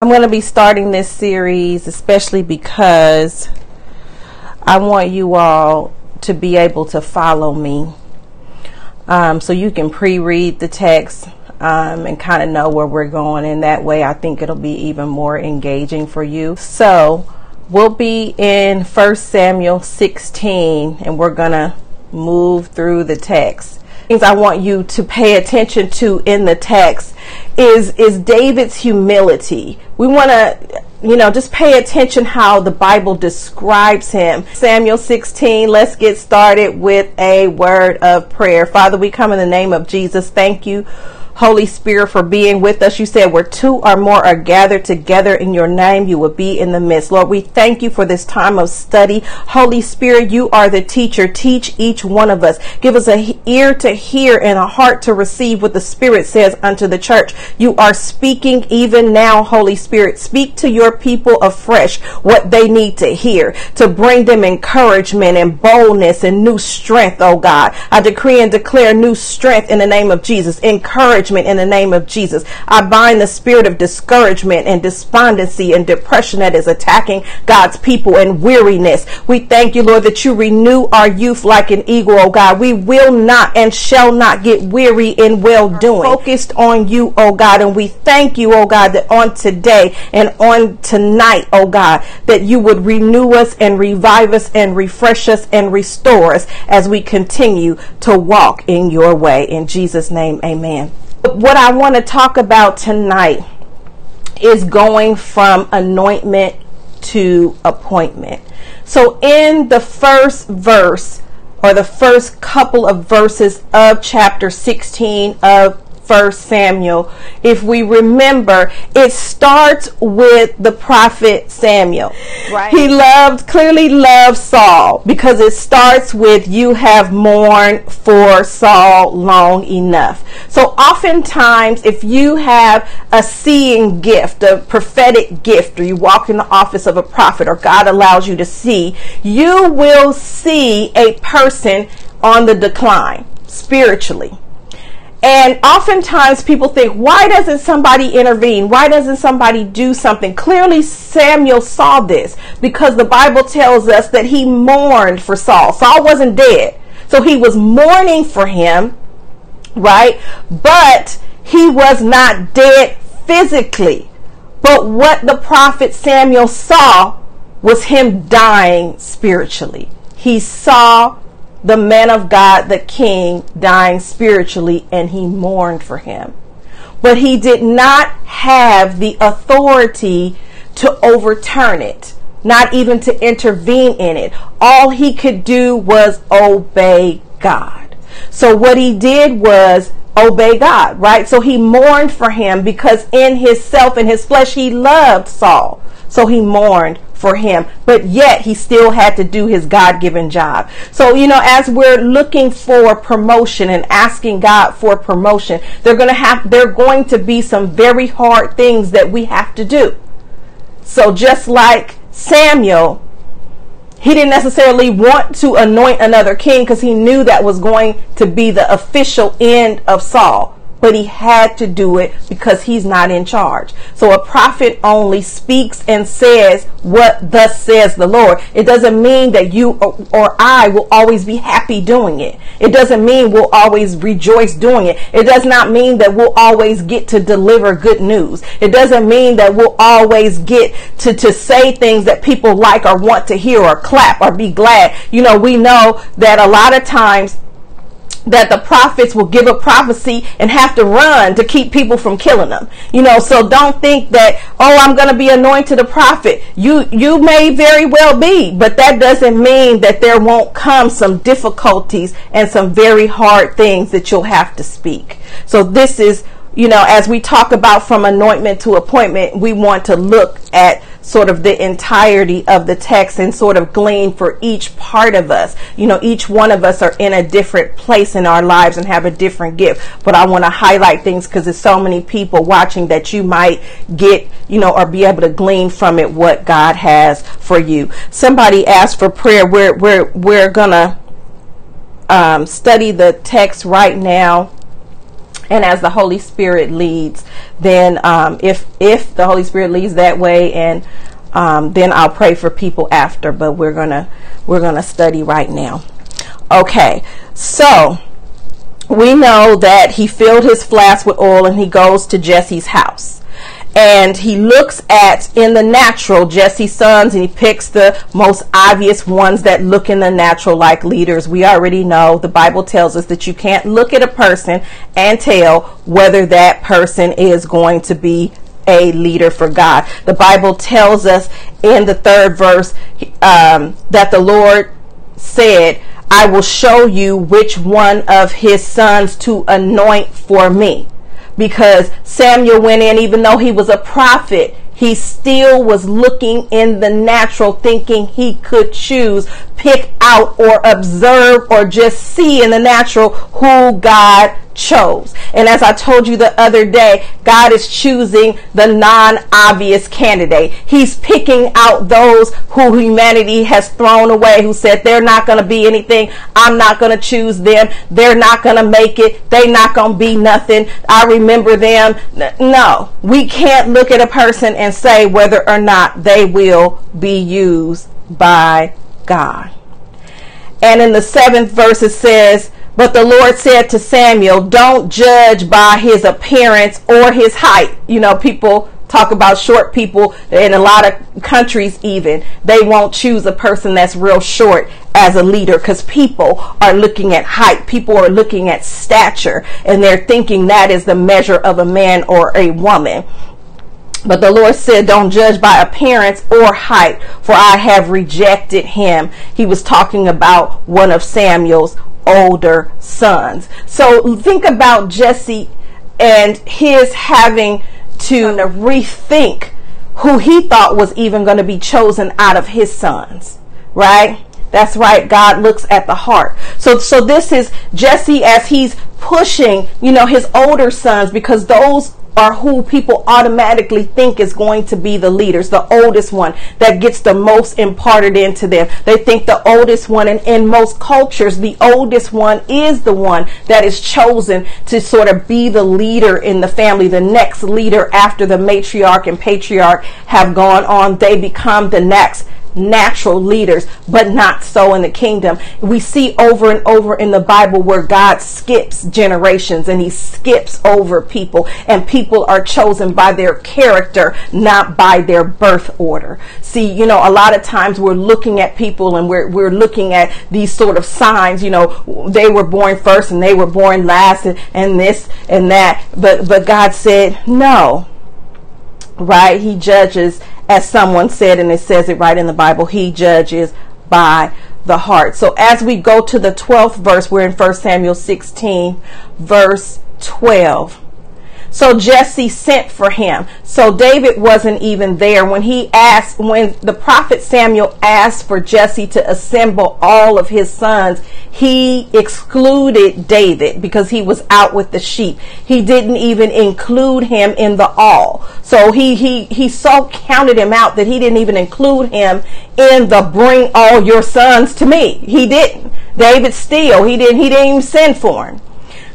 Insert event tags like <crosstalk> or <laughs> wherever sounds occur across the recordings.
I'm going to be starting this series especially because I want you all to be able to follow me. Um, so you can pre read the text um, and kind of know where we're going. And that way, I think it'll be even more engaging for you. So we'll be in 1 Samuel 16 and we're going to move through the text. Things I want you to pay attention to in the text is is David's humility. We want to you know, just pay attention how the Bible describes him. Samuel 16, let's get started with a word of prayer. Father, we come in the name of Jesus. Thank you Holy Spirit, for being with us. You said where two or more are gathered together in your name, you will be in the midst. Lord, we thank you for this time of study. Holy Spirit, you are the teacher. Teach each one of us. Give us a ear to hear and a heart to receive what the Spirit says unto the church. You are speaking even now, Holy Spirit. Speak to your people afresh what they need to hear to bring them encouragement and boldness and new strength, oh God. I decree and declare new strength in the name of Jesus. Encourage in the name of Jesus. I bind the spirit of discouragement and despondency and depression that is attacking God's people and weariness. We thank you, Lord, that you renew our youth like an eagle, oh God. We will not and shall not get weary in well doing. Focused on you, oh God. And we thank you, oh God, that on today and on tonight, oh God, that you would renew us and revive us and refresh us and restore us as we continue to walk in your way. In Jesus' name, amen what I want to talk about tonight is going from anointment to appointment. So, in the first verse, or the first couple of verses of chapter 16 of First Samuel, if we remember, it starts with the prophet Samuel. Right. He loved, clearly loved Saul because it starts with, You have mourned for Saul long enough. So oftentimes, if you have a seeing gift, a prophetic gift, or you walk in the office of a prophet, or God allows you to see, you will see a person on the decline spiritually and oftentimes people think, why doesn't somebody intervene? Why doesn't somebody do something? Clearly, Samuel saw this because the Bible tells us that he mourned for Saul. Saul wasn't dead. So he was mourning for him, right? But he was not dead physically. But what the prophet Samuel saw was him dying spiritually. He saw the man of God, the king, dying spiritually, and he mourned for him. But he did not have the authority to overturn it, not even to intervene in it. All he could do was obey God. So what he did was obey God, right? So he mourned for him because in his self and his flesh he loved Saul. So he mourned for him, but yet he still had to do his God given job. So, you know, as we're looking for promotion and asking God for promotion, they're going to have, they're going to be some very hard things that we have to do. So just like Samuel, he didn't necessarily want to anoint another king because he knew that was going to be the official end of Saul but he had to do it because he's not in charge. So a prophet only speaks and says what thus says the Lord. It doesn't mean that you or, I will always be happy doing it. It doesn't mean we'll always rejoice doing it. It does not mean that we'll always get to deliver good news. It doesn't mean that we'll always get to, to say things that people like or want to hear or clap or be glad. You know, we know that a lot of times that the prophets will give a prophecy and have to run to keep people from killing them. You know, so don't think that, oh, I'm going to be anointed a prophet. You, you may very well be, but that doesn't mean that there won't come some difficulties and some very hard things that you'll have to speak. So this is, you know, as we talk about from anointment to appointment, we want to look at sort of the entirety of the text and sort of glean for each part of us. You know, each one of us are in a different place in our lives and have a different gift. But I want to highlight things because there's so many people watching that you might get, you know, or be able to glean from it what God has for you. Somebody asked for prayer. We're we're we're gonna um, study the text right now and as the Holy Spirit leads, then um, if if the Holy Spirit leads that way, and um, then I'll pray for people after. But we're gonna we're gonna study right now. Okay, so we know that he filled his flask with oil and he goes to Jesse's house and he looks at in the natural Jesse's sons and he picks the most obvious ones that look in the natural like leaders. We already know the Bible tells us that you can't look at a person and tell whether that person is going to be a leader for God. The Bible tells us in the third verse um, that the Lord said, I will show you which one of his sons to anoint for me because Samuel went in, even though he was a prophet, he still was looking in the natural, thinking he could choose, pick out, or observe, or just see in the natural who God chose. And as I told you the other day, God is choosing the non obvious candidate. He's picking out those who humanity has thrown away, who said they're not going to be anything. I'm not going to choose them. They're not going to make it. They're not going to be nothing. I remember them. No, we can't look at a person and say whether or not they will be used by God. And in the seventh verse, it says, But the Lord said to Samuel, Don't judge by his appearance or his height. You know, people talk about short people in a lot of countries even they won't choose a person that's real short as a leader because people are looking at height people are looking at stature and they're thinking that is the measure of a man or a woman but the Lord said, Don't judge by appearance or height, for I have rejected him. He was talking about one of Samuel's older sons. So think about Jesse and his having to rethink who he thought was even going to be chosen out of his sons, right? That's right. God looks at the heart. So, so this is Jesse as he's pushing, you know, his older sons because those are who people automatically think is going to be the leaders, the oldest one that gets the most imparted into them. They think the oldest one, and in most cultures, the oldest one is the one that is chosen to sort of be the leader in the family, the next leader after the matriarch and patriarch have gone on. They become the next natural leaders, but not so in the kingdom. We see over and over in the Bible where God skips generations and he skips over people, and people are chosen by their character, not by their birth order. See, you know, a lot of times we're looking at people and we're, we're looking at these sort of signs, you know, they were born first and they were born last and, and this and that. But, but God said, no, right? He judges as someone said, and it says it right in the Bible, he judges by the heart. So as we go to the 12th verse, we're in 1 Samuel 16, verse 12. So Jesse sent for him. So David wasn't even there when he asked, when the prophet Samuel asked for Jesse to assemble all of his sons, he excluded David because he was out with the sheep. He didn't even include him in the all. So he, he, he so counted him out that he didn't even include him in the bring all your sons to me. He didn't. David still, he didn't, he didn't even send for him.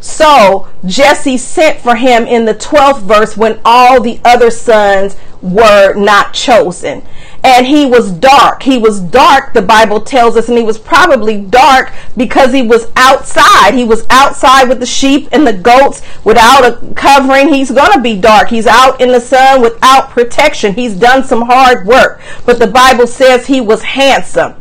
So Jesse sent for him in the 12th verse when all the other sons were not chosen. And he was dark. He was dark, the Bible tells us, and he was probably dark because he was outside. He was outside with the sheep and the goats without a covering. He's going to be dark. He's out in the sun without protection. He's done some hard work. But the Bible says he was handsome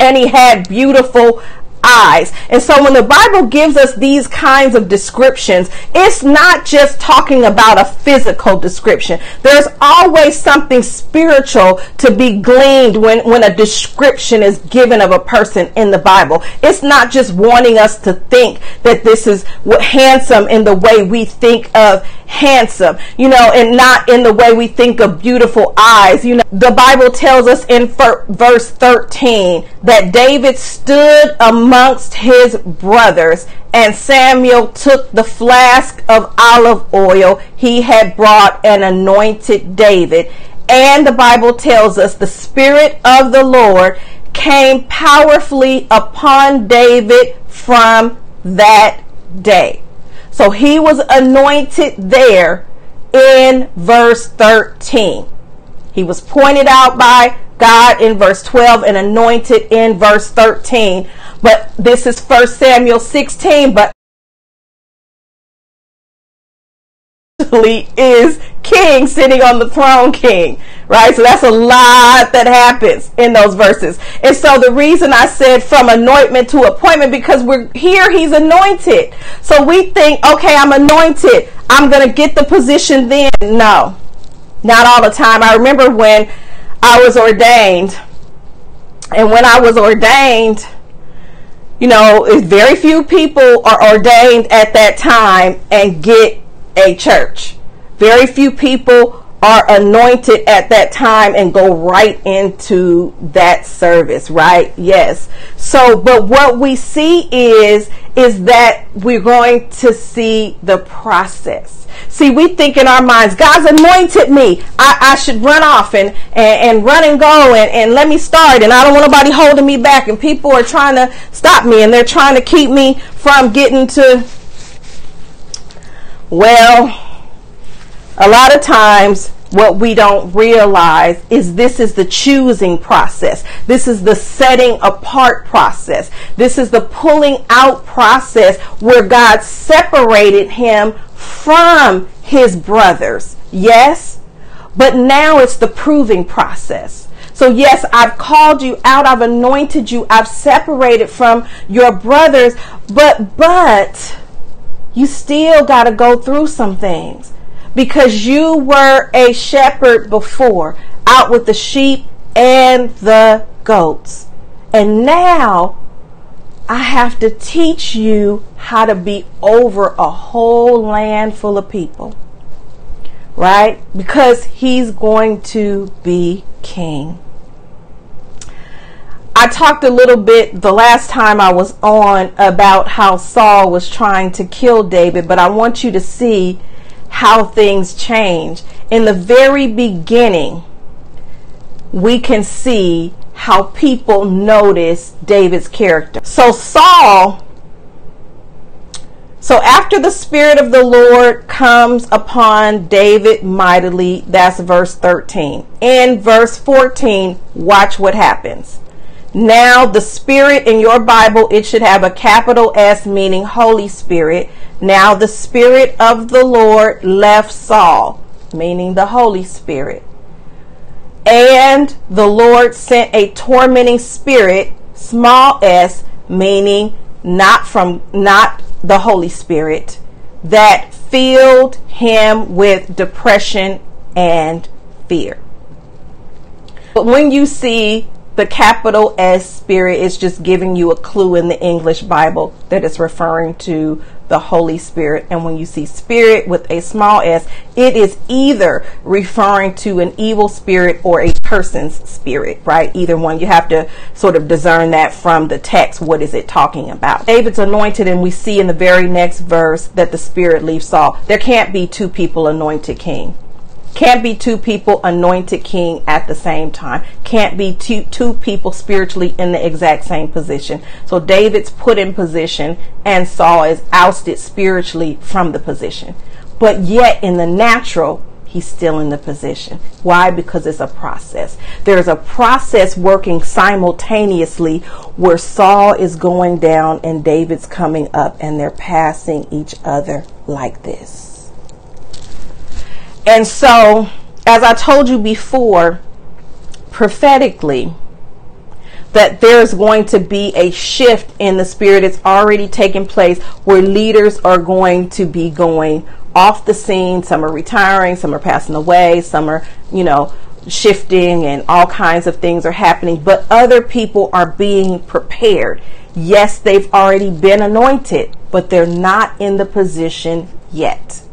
and he had beautiful eyes. And so when the Bible gives us these kinds of descriptions, it's not just talking about a physical description. There's always something spiritual to be gleaned when, when a description is given of a person in the Bible. It's not just wanting us to think that this is handsome in the way we think of handsome, you know, and not in the way we think of beautiful eyes. You know, the Bible tells us in verse 13 that David stood amongst his brothers and Samuel took the flask of olive oil he had brought and anointed David. And the Bible tells us the Spirit of the Lord came powerfully upon David from that day. So he was anointed there in verse 13. He was pointed out by God in verse 12 and anointed in verse 13. But this is 1 Samuel 16, but is king sitting on the throne king right? So that's a lot that happens in those verses. And so the reason i said from anointment to appointment because we're here he's anointed. So we think okay i'm anointed. I'm gonna get the position then. No. Not all the time. I remember when i was ordained. And when i was ordained you know very few people are ordained at that time and get a church. Very few people are anointed at that time and go right into that service, right? Yes. So, but what we see is, is that we're going to see the process. See, we think in our minds, God's anointed me. I, I should run off and, and, and run and go and, and let me start. And I don't want nobody holding me back. And people are trying to stop me and they're trying to keep me from getting to well, a lot of times what we don't realize is this is the choosing process. This is the setting apart process. This is the pulling out process where God separated him from his brothers. Yes? But now it's the proving process. So yes, I've called you out. I've anointed you. I've separated from your brothers. But, but, you still got to go through some things because you were a shepherd before, out with the sheep and the goats. And now I have to teach you how to be over a whole land full of people. Right? Because he's going to be king. I talked a little bit the last time I was on about how Saul was trying to kill David, but I want you to see how things change. In the very beginning, we can see how people notice David's character. So Saul so after the Spirit of the Lord comes upon David mightily, that's verse 13. In verse 14, watch what happens. Now, the Spirit in your Bible, it should have a capital S meaning Holy Spirit. Now, the Spirit of the Lord left Saul, meaning the Holy Spirit. And the Lord sent a tormenting spirit, small s, meaning not from, not the Holy Spirit, that filled him with depression and fear. But when you see the capital S Spirit is just giving you a clue in the English Bible that it's referring to the Holy Spirit. And when you see Spirit with a small s, it is either referring to an evil spirit or a person's spirit, right? Either one. You have to sort of discern that from the text. What is it talking about? David's anointed, and we see in the very next verse that the Spirit leaves Saul. There can't be two people anointed king. Can't be two people anointed king at the same time. Can't be two, two people spiritually in the exact same position. So David's put in position and Saul is ousted spiritually from the position. But yet in the natural, he's still in the position. Why? Because it's a process. There's a process working simultaneously where Saul is going down and David's coming up and they're passing each other like this. And so, as I told you before, prophetically, that there's going to be a shift in the spirit. It's already taking place where leaders are going to be going off the scene. Some are retiring, some are passing away, some are, you know, shifting and all kinds of things are happening, but other people are being prepared. Yes, they've already been anointed, but they're not in the position yet.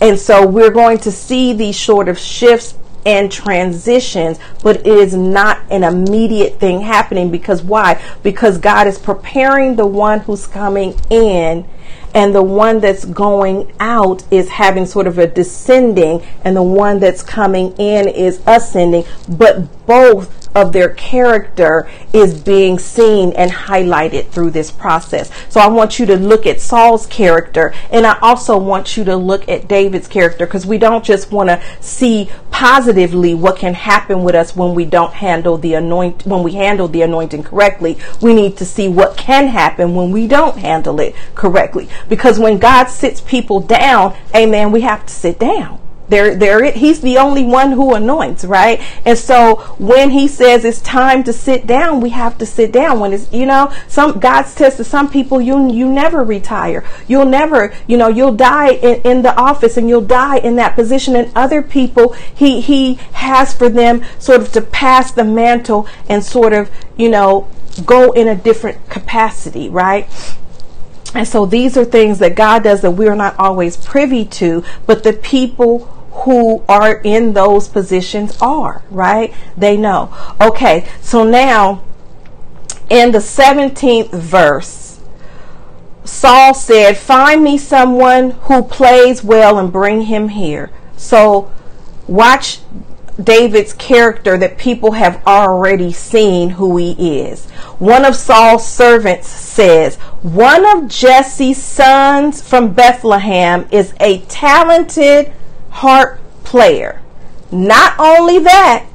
And so we're going to see these sort of shifts and transitions, but it is not an immediate thing happening because why? Because God is preparing the one who's coming in and the one that's going out is having sort of a descending and the one that's coming in is ascending, but both of their character is being seen and highlighted through this process. So I want you to look at Saul's character and I also want you to look at David's character because we don't just want to see positively what can happen with us when we don't handle the anoint when we handle the anointing correctly. We need to see what can happen when we don't handle it correctly. Because when God sits people down, amen, we have to sit down. There, there, he's the only one who anoints, right? And so when he says it's time to sit down, we have to sit down. When it's, you know, some God says to some people, you you never retire. You'll never, you know, you'll die in, in the office and you'll die in that position. And other people, he he has for them sort of to pass the mantle and sort of, you know, go in a different capacity, right? And so these are things that God does that we're not always privy to, but the people who are in those positions are, right? They know. Okay, so now in the 17th verse, Saul said, Find me someone who plays well and bring him here. So watch David's character that people have already seen who he is. One of Saul's servants says, One of Jesse's sons from Bethlehem is a talented harp player. Not only that,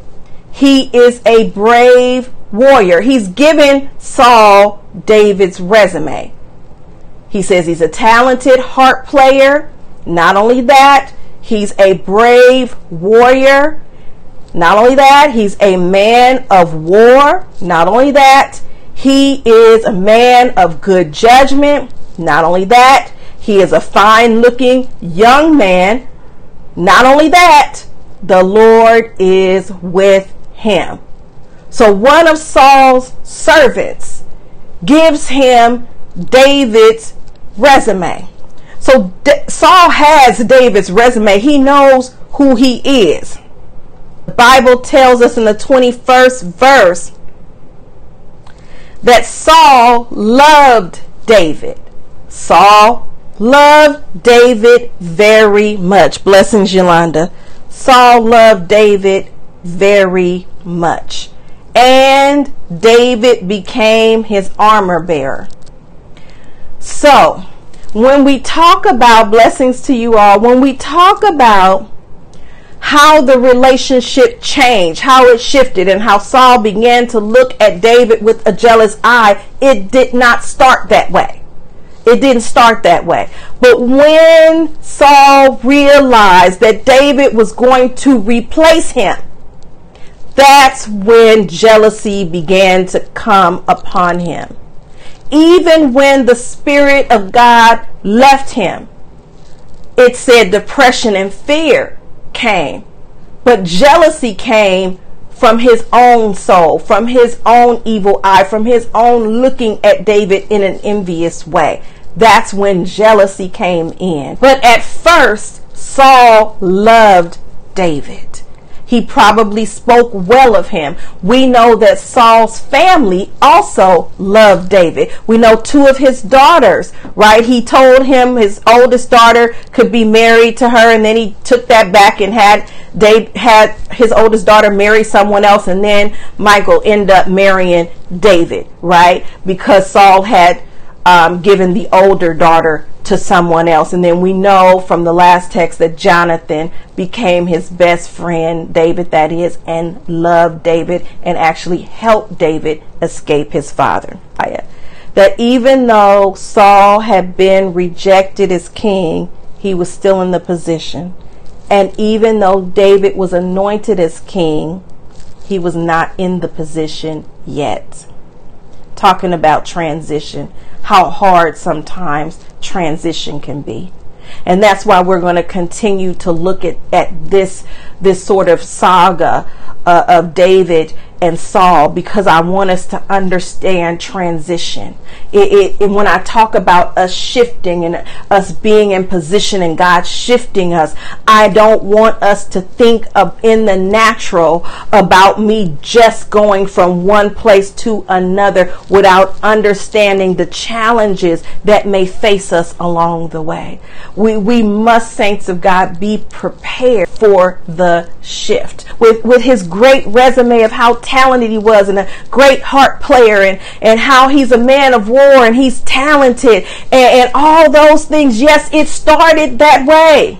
he is a brave warrior. He's given Saul David's resume. He says he's a talented harp player. Not only that, he's a brave warrior. Not only that, he's a man of war. Not only that, he is a man of good judgment. Not only that, he is a fine looking young man not only that, the Lord is with him. So one of Saul's servants gives him David's resume. So D- Saul has David's resume. He knows who he is. The Bible tells us in the 21st verse that Saul loved David. Saul loved David very much. Blessings, Yolanda. Saul loved David very much. And David became his armor bearer. So, when we talk about blessings to you all, when we talk about how the relationship changed, how it shifted, and how Saul began to look at David with a jealous eye, it did not start that way. It didn't start that way. But when Saul realized that David was going to replace him, that's when jealousy began to come upon him. Even when the Spirit of God left him, it said depression and fear came. But jealousy came from his own soul, from his own evil eye, from his own looking at David in an envious way. That's when jealousy came in. But at first, Saul loved David. He probably spoke well of him. We know that Saul's family also loved David. We know two of his daughters, right? He told him his oldest daughter could be married to her, and then he took that back and had they had his oldest daughter marry someone else, and then Michal end up marrying David, right? Because Saul had um, given the older daughter to someone else. And then we know from the last text that Jonathan became his best friend, David, that is, and loved David and actually helped David escape his father. That even though Saul had been rejected as king, he was still in the position. And even though David was anointed as king, he was not in the position yet. Talking about transition how hard sometimes transition can be. And that's why we're going to continue to look at, at this, this sort of saga uh, of David and Saul because I want us to understand transition. It, it, when I talk about us shifting and us being in position and God shifting us, I don't want us to think of in the natural about me just going from one place to another without understanding the challenges that may face us along the way. We, we must, saints of God, be prepared for the shift. With, with his great resume of how talented he was and a great harp player and, and how he's a man of war and he's talented and, and all those things. Yes, it started that way.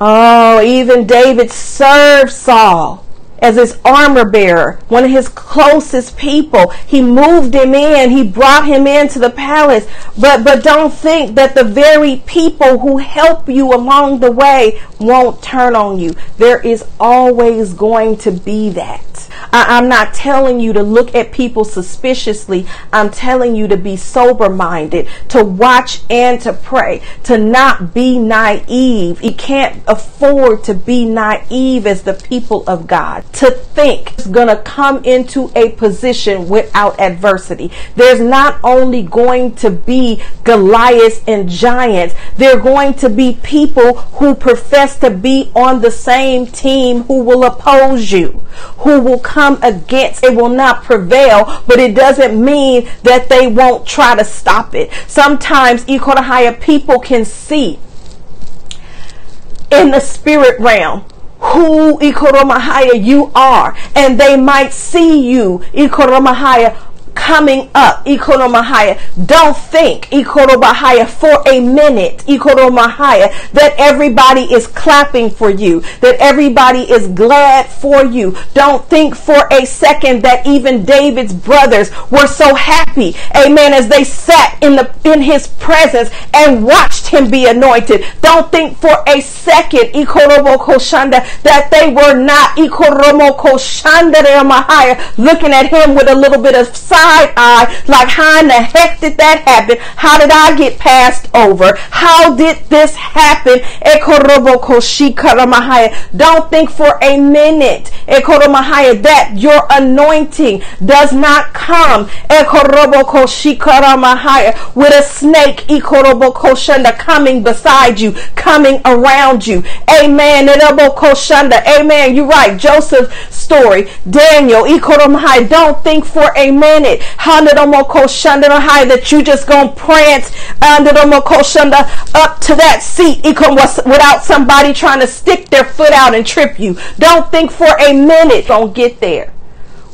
Oh, even David served Saul as his armor bearer, one of his closest people. He moved him in, he brought him into the palace. But but don't think that the very people who help you along the way won't turn on you. There is always going to be that. I, am not telling you to look at people suspiciously. I'm telling you to be sober minded, to watch and to pray, to not be naive. You can't afford to be naive as the people of God to think is going to come into a position without adversity. There's not only going to be Goliaths and giants, there are going to be people who profess to be on the same team who will oppose you, who will come against. It will not prevail, but it doesn't mean that they won't try to stop it. Sometimes, Ikorahaya, people can see in the spirit realm who Ikoromahaya you are. And they might see you, Ikoromahaya, coming up, Ikoromahaya. Don't think, Ikoromahaya, for a minute, Ikoromahaya, that everybody is clapping for you, that everybody is glad for you. Don't think for a second that even David's brothers were so happy, amen, as they sat in the in his presence and watched him be anointed. Don't think for a second, Ikoromokoshanda, that they were not Ikoromokoshandere Mahaya looking at him with a little bit of eye, like how in the heck did that happen? How did I get passed over? How did this happen? Don't think for a minute that your anointing does not come with a snake coming beside you, coming around you. Amen. Amen. You're right. Joseph's story, Daniel, don't think for a minute it. That you just gonna prance uh, under the Mokoshunda up to that seat without somebody trying to stick their foot out and trip you. Don't think for a minute. Don't get there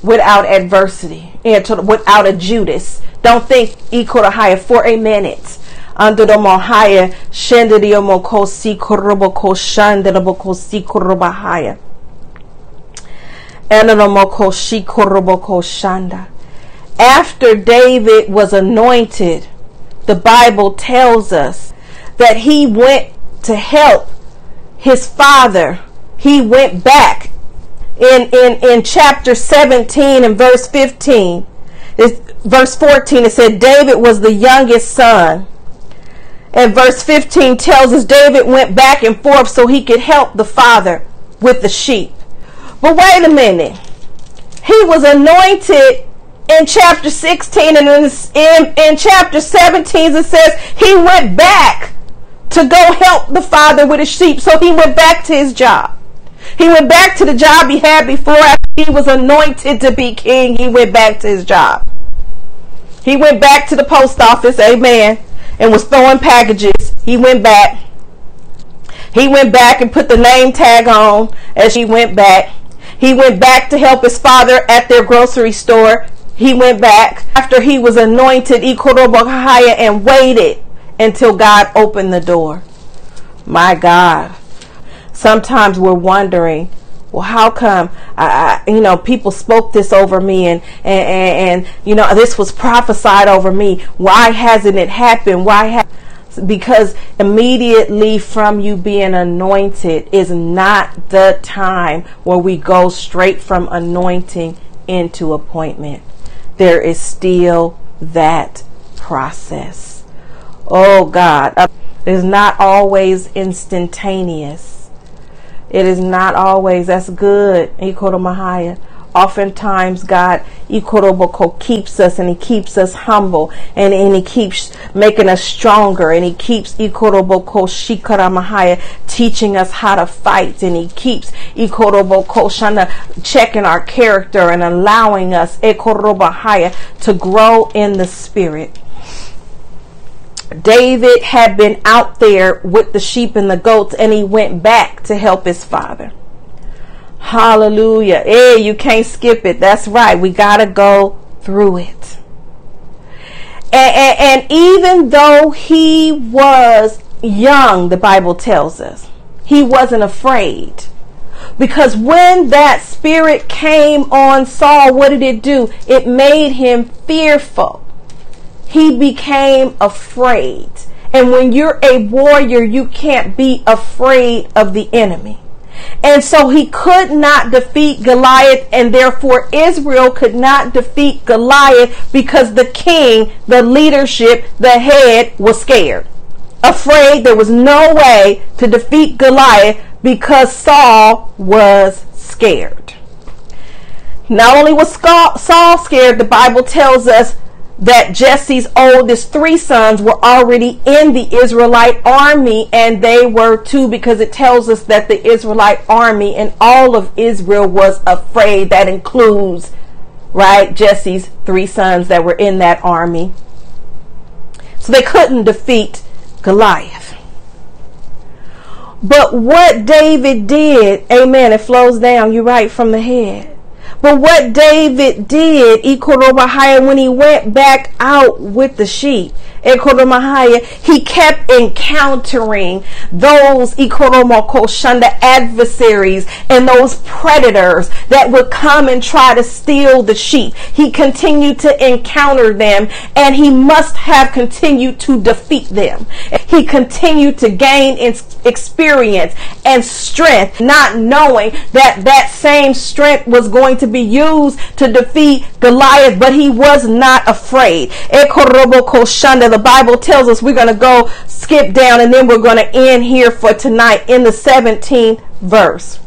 without adversity and without a Judas. Don't think equal to higher for a minute. Under the mohaya, shendidio mokosi koroboko shandirabokosi korobahaya. Ananomoko shikoroboko shanda after David was anointed, the Bible tells us that he went to help his father. He went back in, in, in chapter 17 and verse 15. It's, verse 14, it said David was the youngest son. And verse 15 tells us David went back and forth so he could help the father with the sheep. But wait a minute. He was anointed in chapter 16 and in, in, in chapter 17 it says he went back to go help the father with his sheep. So he went back to his job. He went back to the job he had before he was anointed to be king. He went back to his job. He went back to the post office, amen, and was throwing packages. He went back. He went back and put the name tag on as he went back. He went back to help his father at their grocery store he went back after he was anointed and waited until God opened the door. My God. Sometimes we're wondering, well, how come, I, I, you know, people spoke this over me and, and, and, you know, this was prophesied over me. Why hasn't it happened? Why ha- because immediately from you being anointed is not the time where we go straight from anointing into appointment there is still that process. Oh God, uh, it is not always instantaneous. It is not always, that's good. Mahaya oftentimes God Ikoroboko keeps us and he keeps us humble and, and he keeps making us stronger and he keeps Ikoroboko Shikaramahaya teaching us how to fight and he keeps Ikoroboko Shana checking our character and allowing us Ikorobahaya to grow in the spirit. David had been out there with the sheep and the goats and he went back to help his father. Hallelujah. Hey, you can't skip it. That's right. We got to go through it. And, and, and, even though he was young, the Bible tells us, he wasn't afraid. Because when that spirit came on Saul, what did it do? It made him fearful. He became afraid. And when you're a warrior, you can't be afraid of the enemy. And so he could not defeat Goliath, and therefore Israel could not defeat Goliath because the king, the leadership, the head was scared. Afraid there was no way to defeat Goliath because Saul was scared. Not only was Saul scared, the Bible tells us that Jesse's oldest three sons were already in the Israelite army, and they were too because it tells us that the Israelite army and all of Israel was afraid. That includes, right, Jesse's three sons that were in that army. So they couldn't defeat Goliath. But what David did, amen, it flows down, you right, from the head. But what David did, Obahiah when he went back out with the sheep, he kept encountering those shunda adversaries and those predators that would come and try to steal the sheep. He continued to encounter them and he must have continued to defeat them. He continued to gain experience and strength, not knowing that that same strength was going to be used to defeat Goliath, but he was not afraid. The Bible tells us we're going to go skip down and then we're going to end here for tonight in the 17th verse.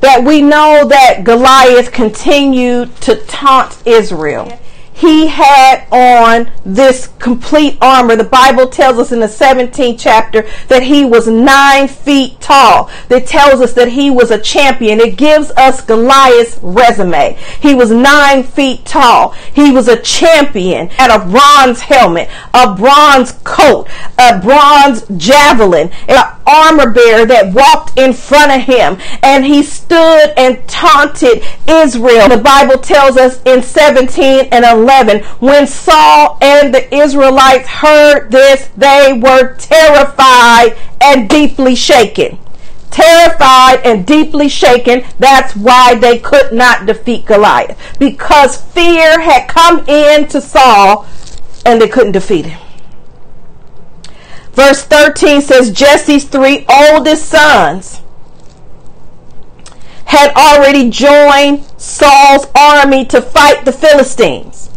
That we know that Goliath continued to taunt Israel he had on this complete armor. The Bible tells us in the 17th chapter that he was nine feet tall. That tells us that he was a champion. It gives us Goliath's resume. He was nine feet tall. He was a champion. Had a bronze helmet, a bronze coat, a bronze javelin, an armor bearer that walked in front of him. And he stood and taunted Israel. The Bible tells us in 17 and 11 11 when Saul and the Israelites heard this, they were terrified and deeply shaken. Terrified and deeply shaken. That's why they could not defeat Goliath. Because fear had come in to Saul and they couldn't defeat him. Verse 13 says Jesse's three oldest sons had already joined Saul's army to fight the Philistines.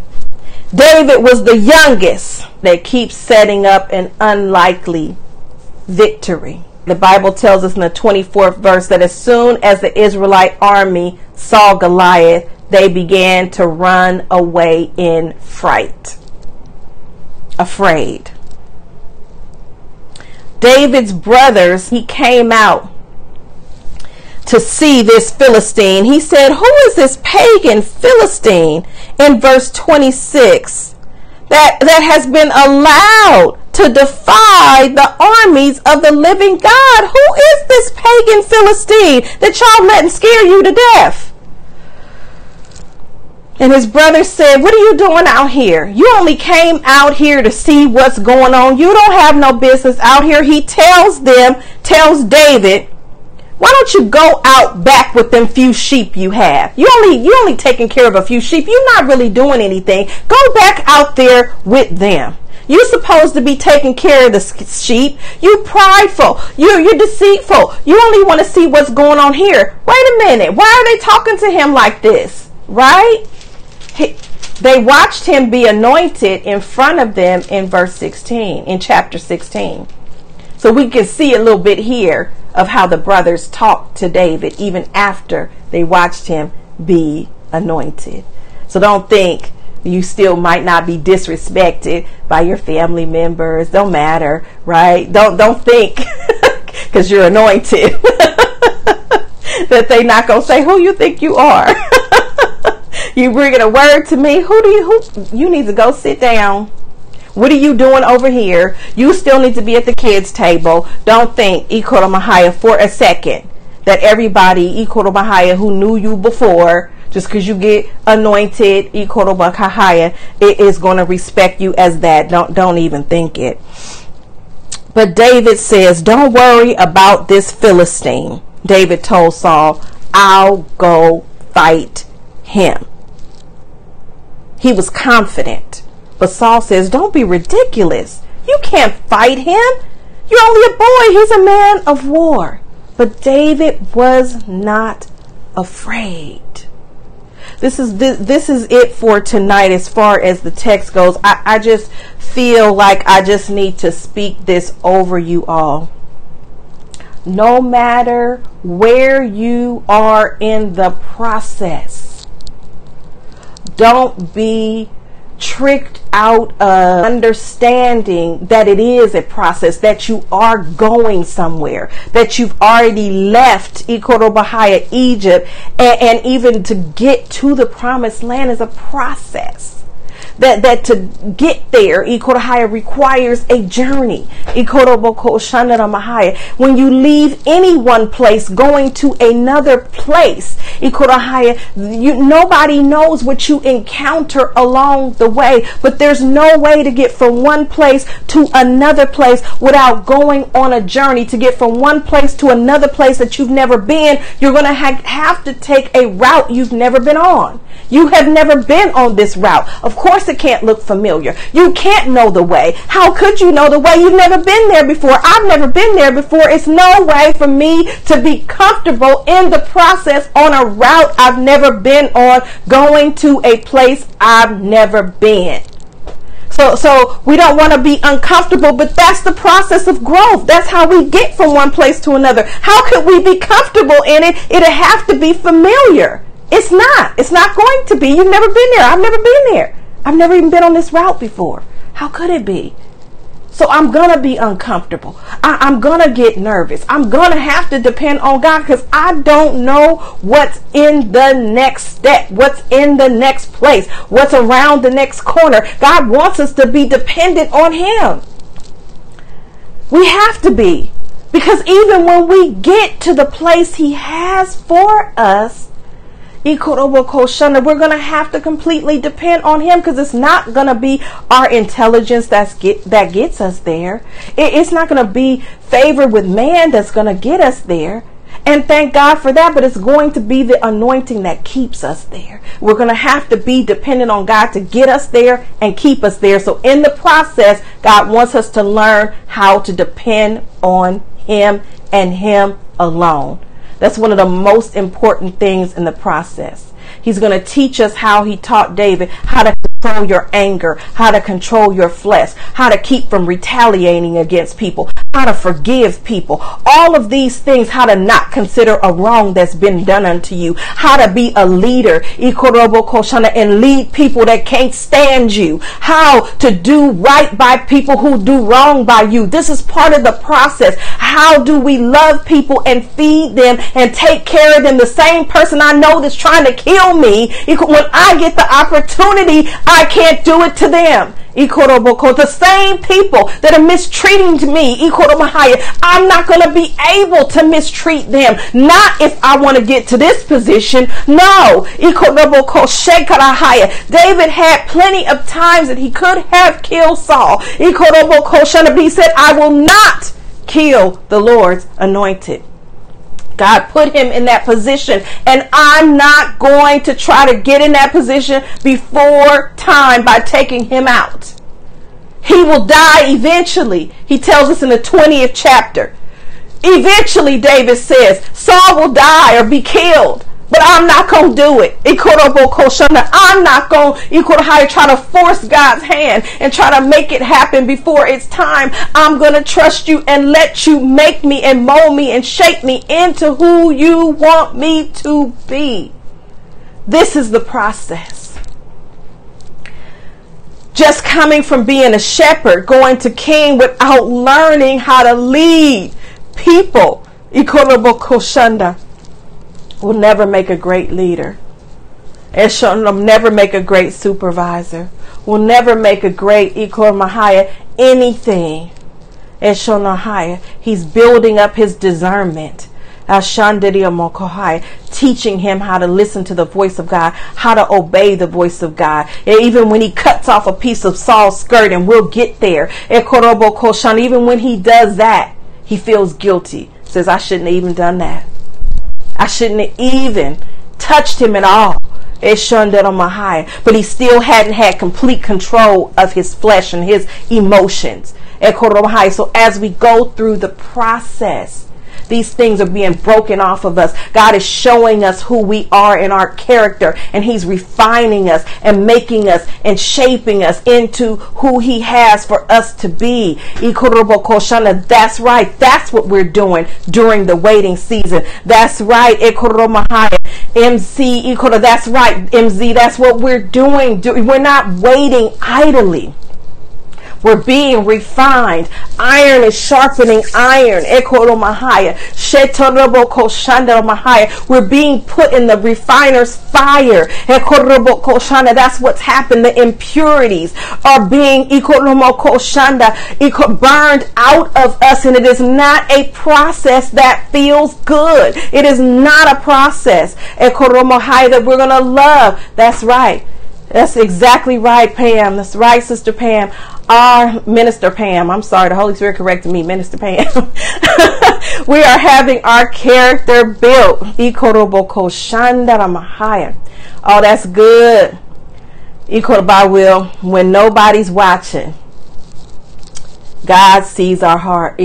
David was the youngest that keeps setting up an unlikely victory. The Bible tells us in the 24th verse that as soon as the Israelite army saw Goliath, they began to run away in fright, afraid. David's brothers, he came out to see this Philistine. He said, Who is this pagan Philistine in verse 26 that, that has been allowed to defy the armies of the living God? Who is this pagan Philistine that y'all letting scare you to death? And his brother said, What are you doing out here? You only came out here to see what's going on. You don't have no business out here. He tells them, tells David, why don't you go out back with them few sheep you have? You only you only taking care of a few sheep. You're not really doing anything. Go back out there with them. You're supposed to be taking care of the sheep. You prideful. You're you're deceitful. You only want to see what's going on here. Wait a minute. Why are they talking to him like this? Right? He, they watched him be anointed in front of them in verse 16, in chapter 16. So we can see a little bit here of how the brothers talked to David even after they watched him be anointed. So don't think you still might not be disrespected by your family members. Don't matter, right? Don't don't think <laughs> because you're anointed <laughs> that they not gonna say who you think you are. <laughs> you bringing a word to me? Who do you who you need to go sit down what are you doing over here? You still need to be at the kids' table. Don't think Ikora Mahaya for a second that everybody, Ikorobahaya, who knew you before, just because you get anointed, Ikorobahaya, it is going to respect you as that. Don't, don't even think it. But David says, Don't worry about this Philistine. David told Saul, I'll go fight him. He was confident. But Saul says, Don't be ridiculous. You can't fight him. You're only a boy. He's a man of war. But David was not afraid. This is this, this is it for tonight as far as the text goes. I, I just feel like I just need to speak this over you all. No matter where you are in the process, don't be tricked out of understanding that it is a process, that you are going somewhere, that you've already left Ikorobahaya, Egypt, and, and even to get to the promised land is a process that that to get there Ikorahaya requires a journey. When you leave any one place going to another place Ikorahaya you nobody knows what you encounter along the way but there's no way to get from one place to another place without going on a journey. To get from one place to another place that you've never been you're going to ha- have to take a route you've never been on. You have never been on this route. Of course course can't look familiar. You can't know the way. How could you know the way? You've never been there before. I've never been there before. It's no way for me to be comfortable in the process on a route I've never been on, going to a place I've never been. So, so we don't want to be uncomfortable, but that's the process of growth. That's how we get from one place to another. How could we be comfortable in it? It'll have to be familiar. It's not. It's not going to be. You've never been there. I've never been there. I've never even been on this route before. How could it be? So I'm gonna be uncomfortable. I, am gonna get nervous. I'm gonna have to depend on God because I don't know what's in the next step, what's in the next place, what's around the next corner. God wants us to be dependent on Him. We have to be. Because even when we get to the place He has for us, we're going to have to completely depend on him because it's not going to be our intelligence that's get, that gets us there. It, it's not going to be favor with man that's going to get us there. And thank God for that, but it's going to be the anointing that keeps us there. We're going to have to be dependent on God to get us there and keep us there. So in the process, God wants us to learn how to depend on Him and Him alone. That's one of the most important things in the process. He's going to teach us how he taught David how to control your anger, how to control your flesh, how to keep from retaliating against people, how to forgive people, all of these things, how to not consider a wrong that's been done unto you, how to be a leader, and lead people that can't stand you, how to do right by people who do wrong by you. This is part of the process. How do we love people and feed them and take care of them? The same person I know that's trying to kill me, when I get the opportunity, I can't do it to them. The same people that are mistreating me, I'm not going to be able to mistreat them. Not if I want to get to this position. No. David had plenty of times that he could have killed Saul. He said, I will not kill the Lord's anointed. God put him in that position. And I'm not going to try to get in that position before time by taking him out. He will die eventually. He tells us in the 20th chapter. Eventually, David says, Saul will die or be killed. But I'm not going to do it. I'm not going to try to force God's hand and try to make it happen before it's time. I'm going to trust you and let you make me and mold me and shape me into who you want me to be. This is the process. Just coming from being a shepherd, going to king without learning how to lead people will never make a great leader. It shall never make a great supervisor. Will never make a great Ikor Mahaya anything. It shall not Eshonahaya. He's building up his discernment. teaching him how to listen to the voice of God, how to obey the voice of God. And even when he cuts off a piece of Saul's skirt, and we'll get there. Even when he does that, he feels guilty. Says, I shouldn't have even done that. I shouldn't have even touched him at all. It shunned on my high, but he still hadn't had complete control of his flesh and his emotions. So as we go through the process, these things are being broken off of us. God is showing us who we are in our character, and He's refining us and making us and shaping us into who He has for us to be. That's right. That's what we're doing during the waiting season. That's right. MC, that's right. MZ, that's what we're doing. We're not waiting idly. We're being refined. Iron is sharpening iron. We're being put in the refiner's fire. That's what's happened. The impurities are being burned out of us, and it is not a process that feels good. It is not a process that we're going to love. That's right. That's exactly right, Pam. That's right, Sister Pam our Minister Pam, I'm sorry, the Holy Spirit corrected me, Minister Pam. <laughs> we are having our character built. Oh, that's good. By will, when nobody's watching, God sees our heart.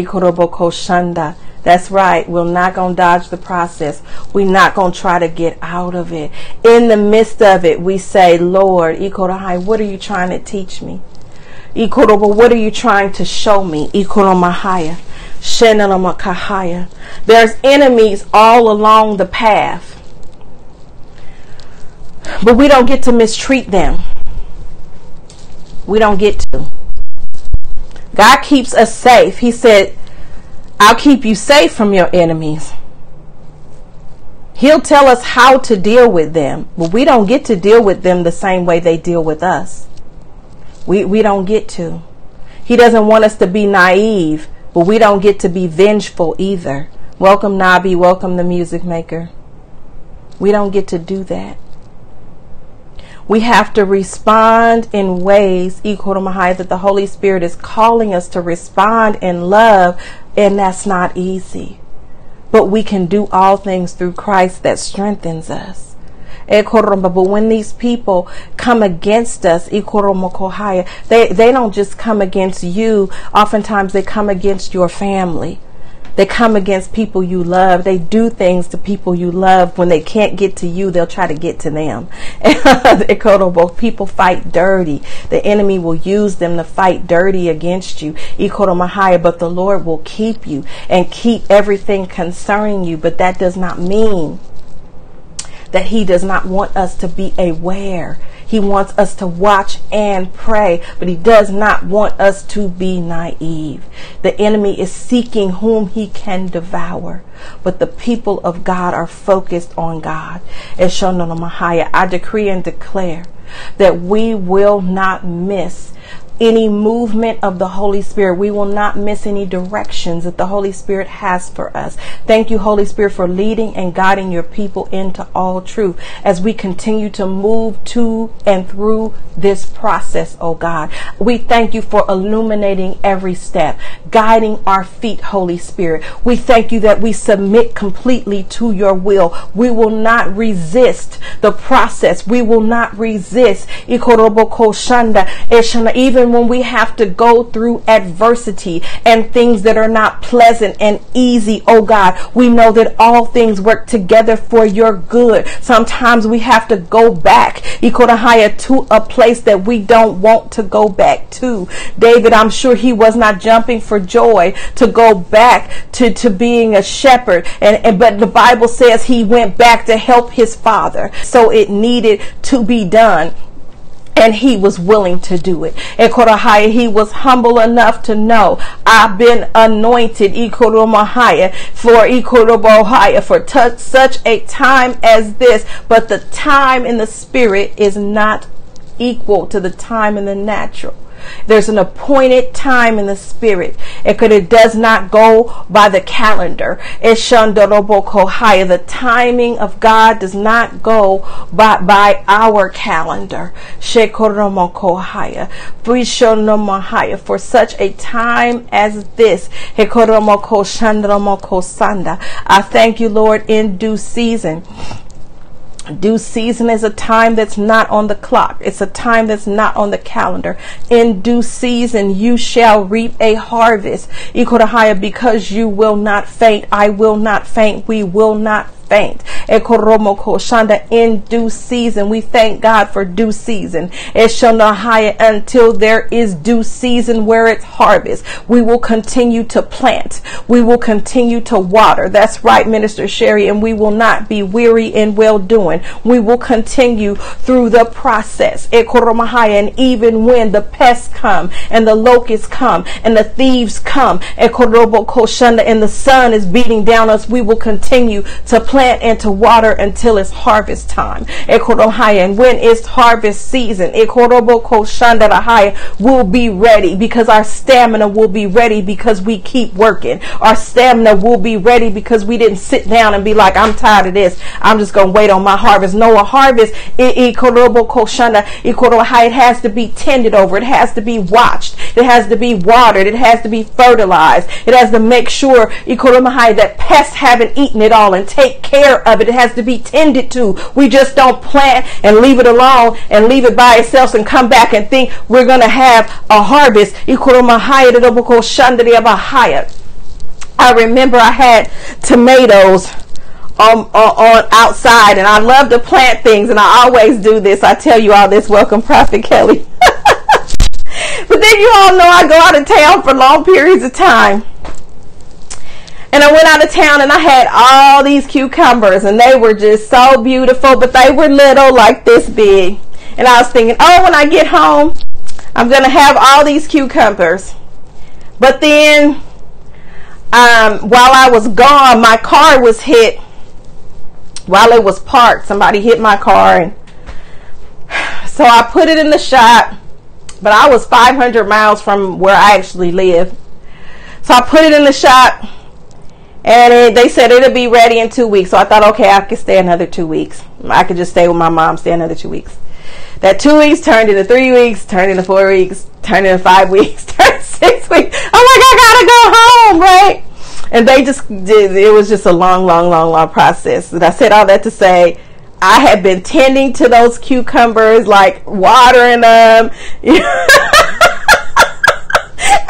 That's right. We're not going to dodge the process. We're not going to try to get out of it. In the midst of it, we say, Lord, what are you trying to teach me? Ikorobo, what are you trying to show me? Ikoromahaya. Shenelamakahaya. There's enemies all along the path. But we don't get to mistreat them. We don't get to. God keeps us safe. He said, I'll keep you safe from your enemies. He'll tell us how to deal with them, but we don't get to deal with them the same way they deal with us. We, we don't get to. He doesn't want us to be naive, but we don't get to be vengeful either. Welcome, Nabi. Welcome, the music maker. We don't get to do that. We have to respond in ways, equal to Mahai, that the Holy Spirit is calling us to respond in love, and that's not easy. But we can do all things through Christ that strengthens us. But when these people come against us, they, they don't just come against you. Oftentimes they come against your family. They come against people you love. They do things to people you love. When they can't get to you, they'll try to get to them. <laughs> Both people fight dirty. The enemy will use them to fight dirty against you. But the Lord will keep you and keep everything concerning you. But that does not mean that He does not want us to be aware. He wants us to watch and pray, but He does not want us to be naive. The enemy is seeking whom He can devour, but the people of God are focused on God. As Shononamahaya. I decree and declare that we will not miss any movement of the Holy Spirit. We will not miss any directions that the Holy Spirit has for us. Thank you, Holy Spirit, for leading and guiding your people into all truth as we continue to move to and through this process, oh God. We thank you for illuminating every step, guiding our feet, Holy Spirit. We thank you that we submit completely to your will. We will not resist the process. We will not resist. Even when we have to go through adversity and things that are not pleasant and easy, oh God, we know that all things work together for your good. Sometimes we have to go back, Ikorahaya, to a place that we don't want to go back to. David, I'm sure he was not jumping for joy to go back to, to being a shepherd. And, and but the Bible says he went back to help his father. So it needed to be done and he was willing to do it. He was humble enough to know I've been anointed for for such a time as this, but the time in the spirit is not equal to the time in the natural. There's an appointed time in the spirit. It could it does not go by the calendar. The timing of God does not go by, by our calendar. For such a time as this. I thank you, Lord, in due season. Due season is a time that's not on the clock. It's a time that's not on the calendar. In due season, you shall reap a harvest. Equal to higher because you will not faint. I will not faint. We will not faint. Koshanda in due season, we thank God for due season. It shall not hire until there is due season where it's harvest, we will continue to plant. We will continue to water. That's right, Minister Sherry, and we will not be weary in well doing. We will continue through the process. And even when the pests come and the locusts come and the thieves come and the sun is beating down us, we will continue to plant plant and to water until it's harvest time. And when it's harvest season, will be ready because our stamina will be ready because we keep working. Our stamina will be ready because we didn't sit down and be like, I'm tired of this. I'm just going to wait on my harvest. No, a harvest, it has to be tended over. It has to be watched. It has to be watered. It has to be fertilized. It has to make sure that pests haven't eaten it all and take care of it. It has to be tended to. We just don't plant and leave it alone and leave it by itself and come back and think we're going to have a harvest. I remember I had tomatoes on, on, on, outside and I love to plant things and I always do this. I tell you all this. Welcome, Prophet Kelly. <laughs> but then you all know I go out of town for long periods of time. And I went out of town and I had all these cucumbers and they were just so beautiful, but they were little, like this big. And I was thinking, oh, when I get home, I'm going to have all these cucumbers. But then, um, while I was gone, my car was hit while it was parked. Somebody hit my car. And <sighs> so I put it in the shop, but I was 500 miles from where I actually live. So I put it in the shop and it, they said it'll be ready in two weeks. So I thought, okay, I could stay another two weeks. I could just stay with my mom, stay another two weeks. That two weeks turned into three weeks, turned into four weeks, turned into five <laughs> weeks, turned six weeks. I'm like, I gotta go home, right? And they just did, it was just a long, long, long, long process. And I said all that to say, I had been tending to those cucumbers, like watering them. <laughs>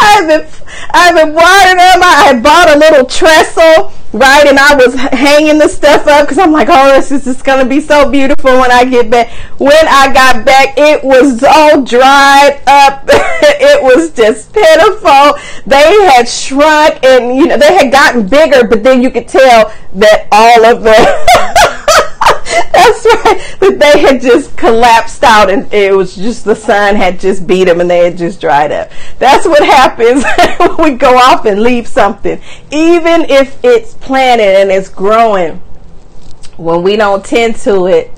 I've been I've been watering them. I had bought a little trestle, right, and I was hanging the stuff up because I'm like, oh, this is just gonna be so beautiful when I get back. When I got back, it was all dried up. <laughs> it was just pitiful. They had shrunk, and you know they had gotten bigger, but then you could tell that all of the <laughs> <laughs> That's right. But they had just collapsed out and it was just the sun had just beat them and they had just dried up. That's what happens <laughs> when we go off and leave something. Even if it's planted and it's growing, when we don't tend to it,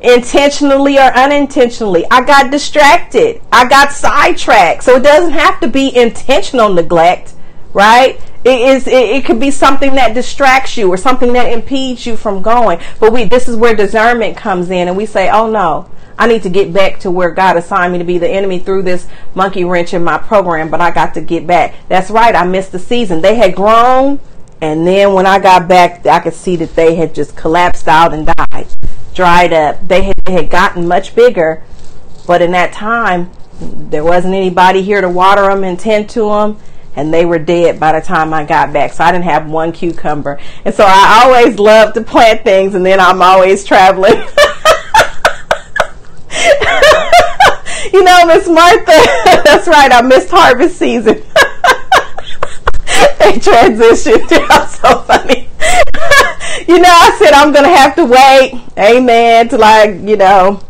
intentionally or unintentionally. I got distracted. I got sidetracked. So it doesn't have to be intentional neglect, right? It is. It, it, could be something that distracts you or something that impedes you from going. But we. This is where discernment comes in, and we say, "Oh no, I need to get back to where God assigned me to be. The enemy threw this monkey wrench in my program, but I got to get back. That's right. I missed the season. They had grown, and then when I got back, I could see that they had just collapsed out and died, dried up. They had, they had gotten much bigger, but in that time, there wasn't anybody here to water them and tend to them and they were dead by the time I got back. So I didn't have one cucumber. And so I always love to plant things and then I'm always traveling. <laughs> you know, Miss Martha, <laughs> that's right, I missed harvest season. <laughs> they transitioned. That's so funny. you know, I said I'm gonna have to wait, amen, to like, you know,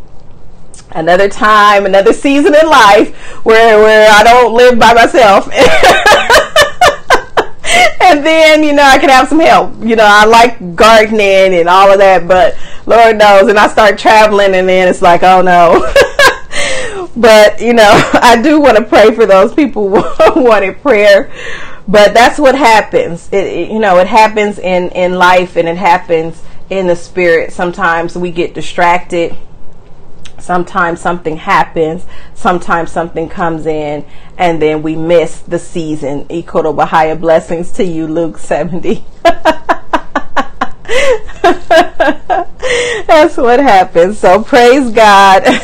another time, another season in life where where I don't live by myself. <laughs> and then, you know, I can have some help. You know, I like gardening and all of that, but Lord knows, and I start traveling and then it's like, oh no. <laughs> but you know, <laughs> I do want to pray for those people who wanted prayer. But that's what happens. It, it, you know, it happens in in life, and it happens in the spirit. Sometimes we get distracted. Sometimes something happens. Sometimes something comes in, and then we miss the season. Ikoto Bahaya blessings to you, Luke seventy. <laughs> That's what happens. So praise God. <laughs>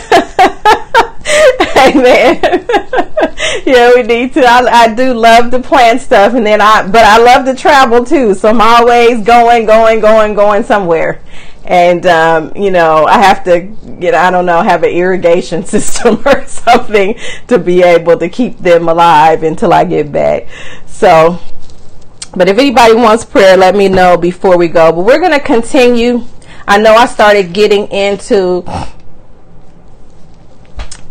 Amen. <laughs> yeah, we need to. I, I, do love to plan stuff, and then I, but I love to travel too. So I'm always going, going, going, going somewhere. And um, you know, I have to get. I don't know, have an irrigation <laughs> system or something to be able to keep them alive until I get back. So but if anybody wants prayer, let me know before we go. But we're going to continue. I know I started getting into.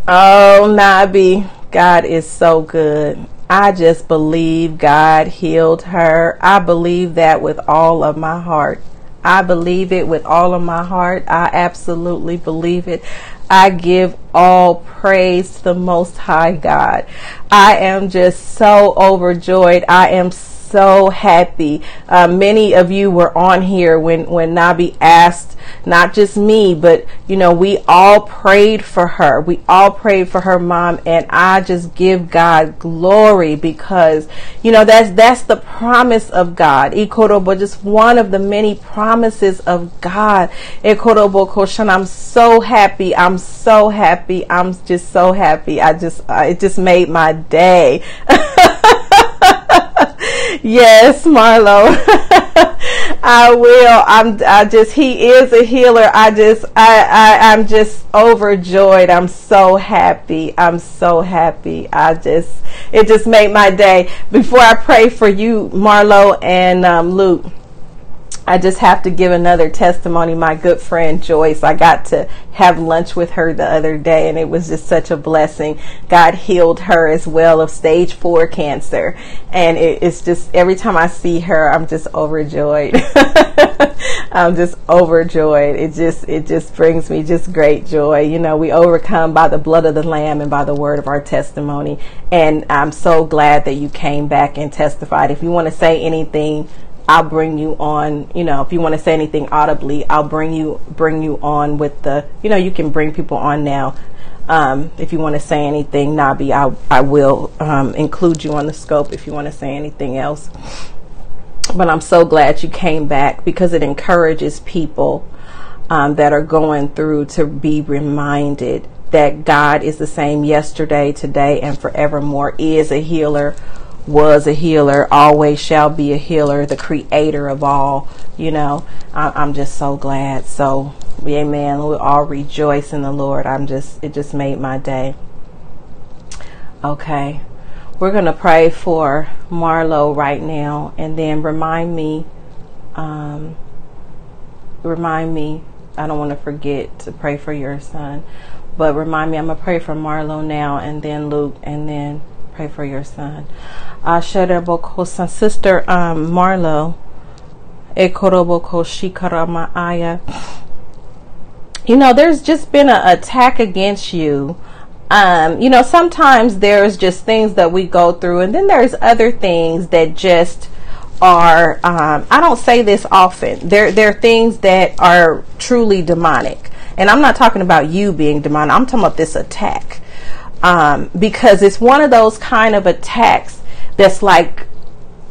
Oh, Nabi, God is so good. I just believe God healed her. I believe that with all of my heart. I believe it with all of my heart. I absolutely believe it. I give all praise to the Most High God. I am just so overjoyed. I am so happy. Uh, many of you were on here when, when Nabi asked, not just me, but you know, we all prayed for her. We all prayed for her mom, and I just give God glory because you know that's that's the promise of God. Ikorobo, just one of the many promises of God. Ikorobo Koshan, I'm so happy. I'm so happy. I'm just so happy. I just uh, it just made my day. <laughs> yes, Marlo. <laughs> I will. I'm. I just. He is a healer. I just. I, I. I'm just overjoyed. I'm so happy. I'm so happy. I just. It just made my day. Before I pray for you, Marlo and um, Luke. I just have to give another testimony. My good friend Joyce, I got to have lunch with her the other day, and it was just such a blessing. God healed her as well of stage four cancer, and it, it's just every time I see her, I'm just overjoyed. <laughs> I'm just overjoyed. It just it just brings me just great joy. You know, we overcome by the blood of the Lamb and by the word of our testimony, and I'm so glad that you came back and testified. If you want to say anything I'll bring you on, you know, if you want to say anything audibly, I'll bring you bring you on with the, you know, you can bring people on now. Um, if you want to say anything, Nabi, I, I will um, include you on the scope if you want to say anything else. But I'm so glad you came back because it encourages people um, that are going through to be reminded that God is the same yesterday, today, and forevermore, is a healer was a healer, always shall be a healer, the creator of all. You know, I, am just so glad. So, amen. We all rejoice in the Lord. I'm just, it just made my day. Okay. We're going to pray for Marlo right now and then remind me, um, remind me, I don't want to forget to pray for your son, but remind me, I'm going to pray for Marlo now and then Luke and then pray for your son. Asherebokosan, Sister um, Marlo, Ekoroboko Shikaramaaya. You know, there's just been an attack against you. Um, you know, sometimes there's just things that we go through, and then there's other things that just are um, I don't say this often. There there are things that are truly demonic. And I'm not talking about you being demonic. I'm talking about this attack um, because it's one of those kind of attacks that's like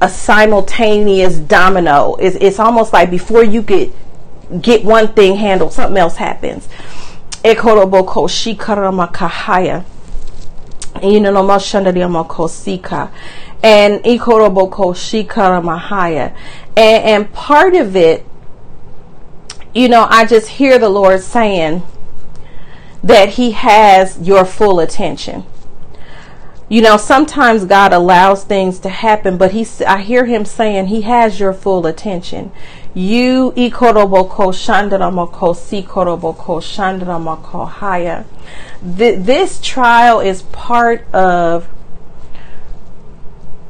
a simultaneous domino. It's, it's almost like before you get get one thing handled, something else happens. And. And, and part of it, you know, I just hear the Lord saying, that He has your full attention. You know, sometimes God allows things to happen, but He, I hear Him saying He has your full attention. You. This trial is part of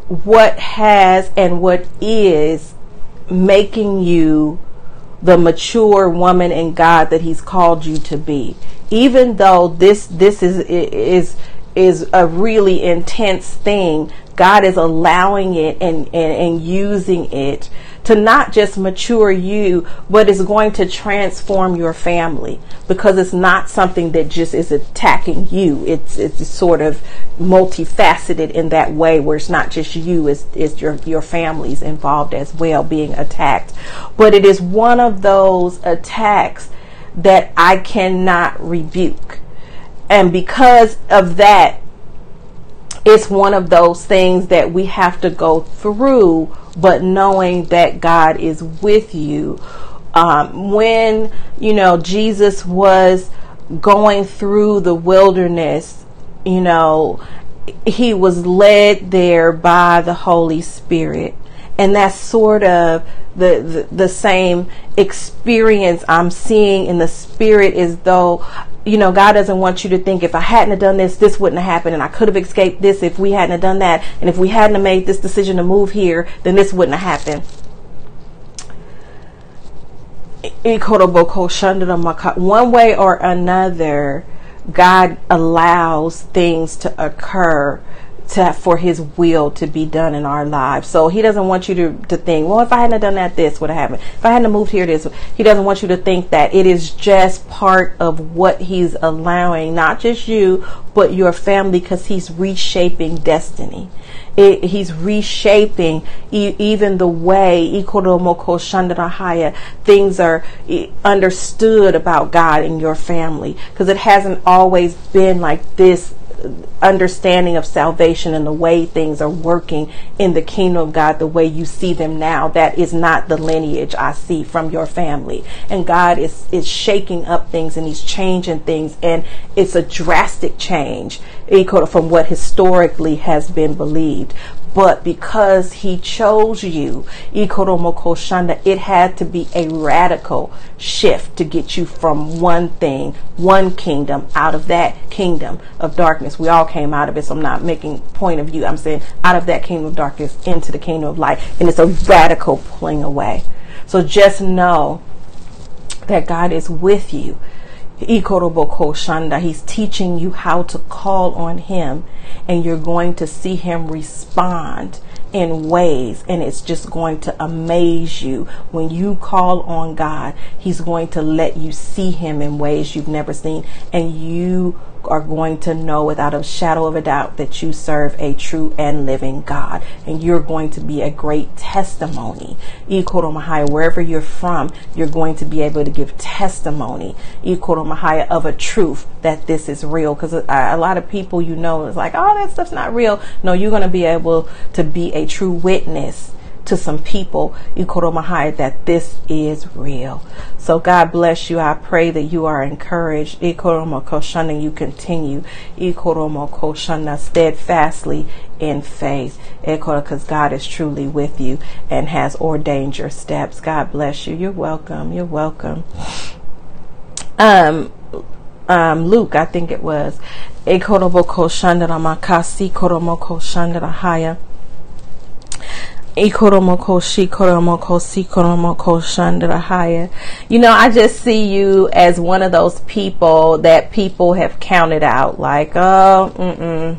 what has and what is making you the mature woman in God that He's called you to be. Even though this this is is is a really intense thing, God is allowing it and, and, and using it to not just mature you, but it's going to transform your family because it's not something that just is attacking you. It's it's sort of multifaceted in that way where it's not just you, it's, it's your your family's involved as well being attacked. But it is one of those attacks that I cannot rebuke. And because of that, it's one of those things that we have to go through, but knowing that God is with you. Um, when, you know, Jesus was going through the wilderness, you know, he was led there by the Holy Spirit. And that's sort of the, the, the same experience I'm seeing in the spirit is though you know, God doesn't want you to think if I hadn't have done this, this wouldn't have happened, and I could have escaped this if we hadn't have done that, and if we hadn't have made this decision to move here, then this wouldn't have happened. One way or another, God allows things to occur to for his will to be done in our lives. So he doesn't want you to, to think, well, if I hadn't done that, this would have happened. If I hadn't moved here, this. He doesn't want you to think that it is just part of what he's allowing, not just you, but your family, because he's reshaping destiny. It, he's reshaping e- even the way things are understood about God in your family because it hasn't always been like this understanding of salvation and the way things are working in the kingdom of God, the way you see them now. That is not the lineage I see from your family. And God is, is shaking up things and He's changing things. And it's a drastic change eh, from what historically has been believed but because he chose you, it had to be a radical shift to get you from one thing, one kingdom, out of that kingdom of darkness. We all came out of it, so I'm not making point of you. I'm saying out of that kingdom of darkness into the kingdom of light. And it's a radical pulling away. So just know that God is with you. He's teaching you how to call on Him, and you're going to see Him respond in ways and it's just going to amaze you. When you call on God he's going to let you see him in ways you've never seen and you are going to know without a shadow of a doubt that you serve a true and living God. And you're going to be a great testimony. Mahaya, wherever you're from, you're going to be able to give testimony Mahaya, of a truth that this is real. Because a, a lot of people you know is like, oh, that stuff's not real. No, you're going to be able to be a true witness to some people, Ikoromahai, that this is real. So God bless you. I pray that you are encouraged. Ikoromokoshana, you continue. Ikoromokoshana, steadfastly in faith. Because God is truly with you and has ordained your steps. God bless you. You're welcome. You're welcome. Um, um, Luke, I think it was. Ikoromokoshana, makasi, you know, I just see you as one of those people that people have counted out. Like, oh, mm-mm.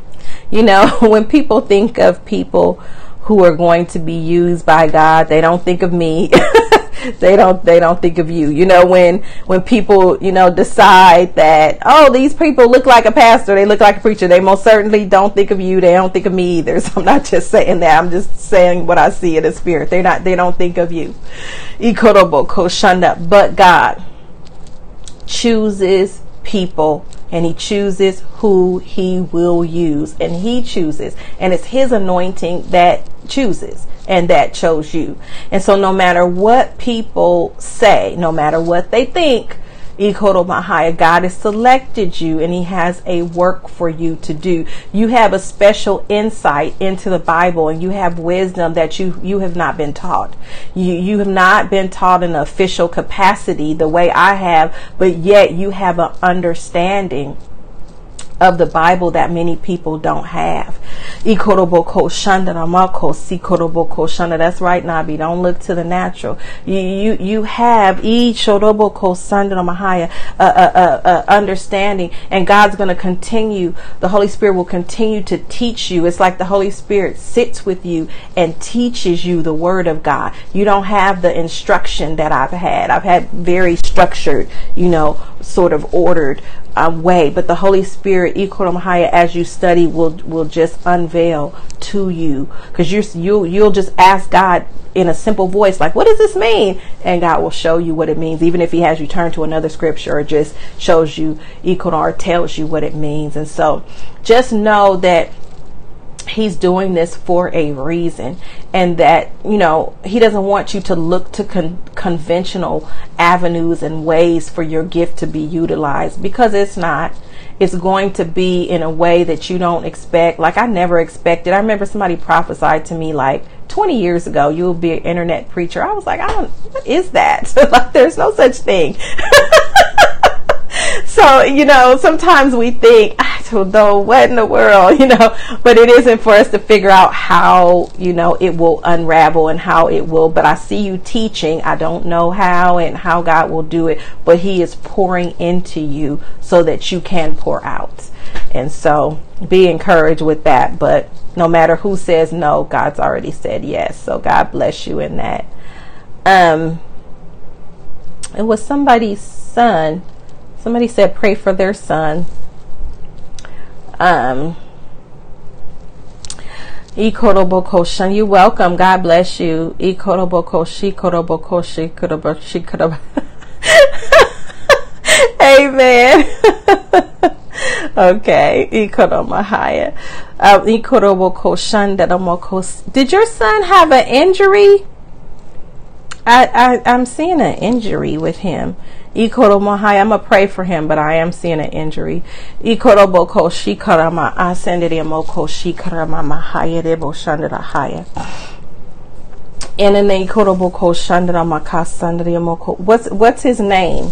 you know, <laughs> when people think of people who are going to be used by God, they don't think of me. <laughs> <laughs> they don't they don't think of you. You know when when people you know decide that oh these people look like a pastor, they look like a preacher. They most certainly don't think of you. They don't think of me either. <laughs> So I'm not just saying that. I'm just saying what I see in the spirit. They're not they don't think of you. But God chooses people and he chooses who he will use and he chooses and it's his anointing that chooses and that chose you. And so no matter what people say, no matter what they think, God has selected you and He has a work for you to do. You have a special insight into the Bible and you have wisdom that you, you have not been taught. You, you have not been taught in an official capacity the way I have, but yet you have an understanding of the Bible that many people don't have. That's right, Nabi. Don't look to the natural. You you, you have a, a, a, understanding, and God's going to continue. The Holy Spirit will continue to teach you. It's like the Holy Spirit sits with you and teaches you the Word of God. You don't have the instruction that I've had. I've had very structured, you know, sort of ordered um, way, but the Holy Spirit, Ikoramahaya, as you study, will will just unveil to you because you you you'll just ask God in a simple voice, like, "What does this mean?" And God will show you what it means, even if He has you turn to another scripture or just shows you Ikon or tells you what it means. And so, just know that he's doing this for a reason. And that you know he doesn't want you to look to con- conventional avenues and ways for your gift to be utilized because it's not. It's going to be in a way that you don't expect. Like i never expected. I remember somebody prophesied to me like 20 years ago you'll be an internet preacher. I was like i don't what is that? <laughs> Like there's no such thing <laughs> so you know sometimes we think i don't know what in the world <laughs> you know but it isn't for us to figure out how you know it will unravel and how it will. But i see you teaching. I don't know how and how god will do it but he is pouring into you so that you can pour out. And so be encouraged with that. But no matter who says no god's already said yes. So god bless you in that. Um it was somebody's son Somebody said pray for their son. Um, Ikorobokoshan, you welcome. God bless you. Ikorobokoshi, korobokoshi, koroboshi, korob. <laughs> Amen. <laughs> okay. Ikoromahaya. Um, Did your son have an injury? I, I'm seeing an injury with him. Ikoromohai, I'm going to pray for him, but I am seeing an injury. Ikoroboko shikarama ascenderimoko shikarama mahayerebo shandarahaya. And then Ikoroboko shandarama kasandrimoko. What's, what's his name?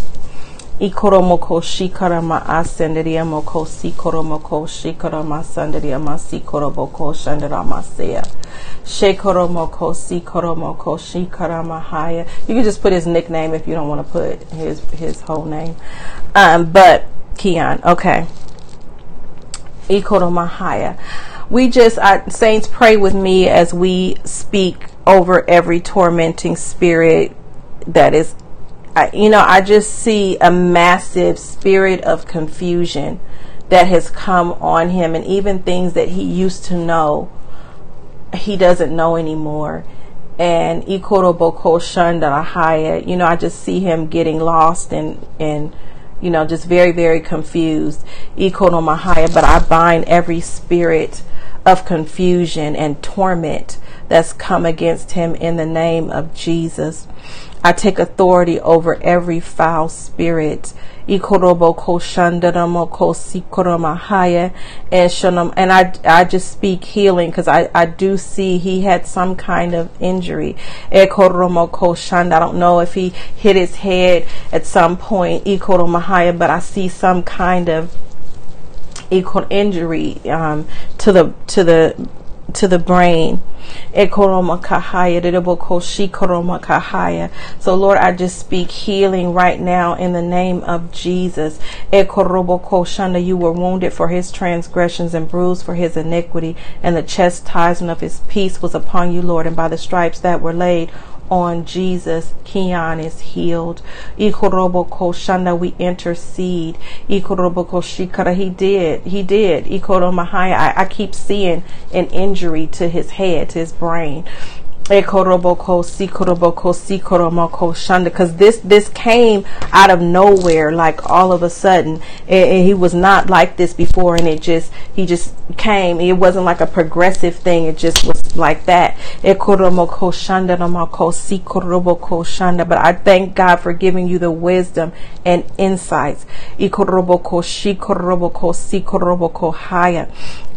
Ikoromoko shikarama ascenderimoko sikoromoko shikarama sandarima sikoroboko shandarama seya. Shekoromoko, Sikoromoko, Shikaramahaya. You can just put his nickname if you don't want to put his his whole name. Um, but Keon, okay. Ikoromahaya. We just uh, saints pray with me as we speak over every tormenting spirit that is I, you know, I just see a massive spirit of confusion that has come on him and even things that he used to know he doesn't know anymore. And Ikoroboko Shandarahaya, you know, I just see him getting lost and, and, you know, just very, very confused. Ikonomahaya, but I bind every spirit of confusion and torment that's come against him in the name of Jesus. I take authority over every foul spirit. And and I I just speak healing because I, I do see he had some kind of injury. I don't know if he hit his head at some point, but I see some kind of injury um, to the to the to the brain. So, Lord, I just speak healing right now in the name of Jesus. You were wounded for his transgressions and bruised for his iniquity, and the chastisement of his peace was upon you, Lord, and by the stripes that were laid on Jesus. Keon is healed. Ikoroboko Shanda, we intercede. Ikoroboko Shikara, he did. He did. Ikoromahaya, I, I keep seeing an injury to his head, to his brain because this this came out of nowhere like all of a sudden. And, and, he was not like this before and it just he just came. It wasn't like a progressive thing. It just was like that. But I thank God for giving you the wisdom and insights